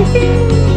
you.